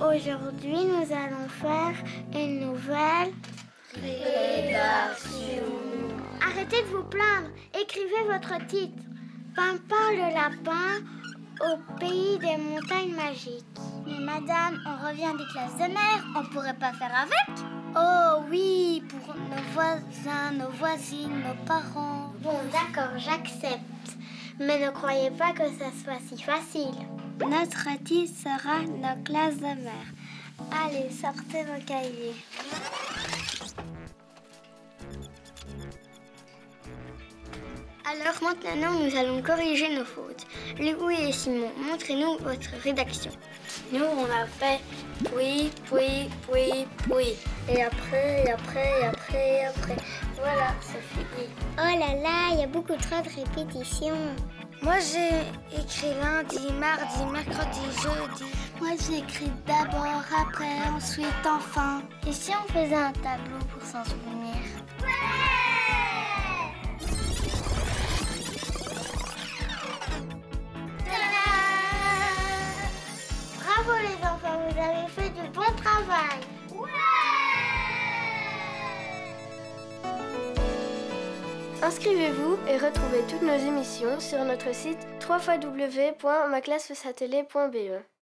Aujourd'hui, nous allons faire une nouvelle rédaction. Arrêtez de vous plaindre. Écrivez votre titre. Pimpin le lapin au pays des montagnes magiques. Mais madame, on revient des classes de mer. On pourrait pas faire avec Oh oui, pour nos voisins, nos voisines, nos parents. Bon, d'accord, j'accepte. Mais ne croyez pas que ça soit si facile. Notre titre sera nos classes de mer. Allez, sortez vos cahiers. Alors maintenant, nous allons corriger nos fautes. Louis et Simon, montrez-nous votre rédaction. Nous, on a fait oui, puis, puis, puis. Et après, et après, et après, et après. Voilà, c'est fini. Oh là là, il y a beaucoup trop de répétitions. Moi, j'ai écrit lundi, mardi, mercredi, jeudi. Moi, j'ai écrit d'abord, après, ensuite, enfin. Et si on faisait un tableau pour s'en souvenir? Bravo les Inscrivez-vous et retrouvez toutes nos émissions sur notre site www.maclassefasatélé.be.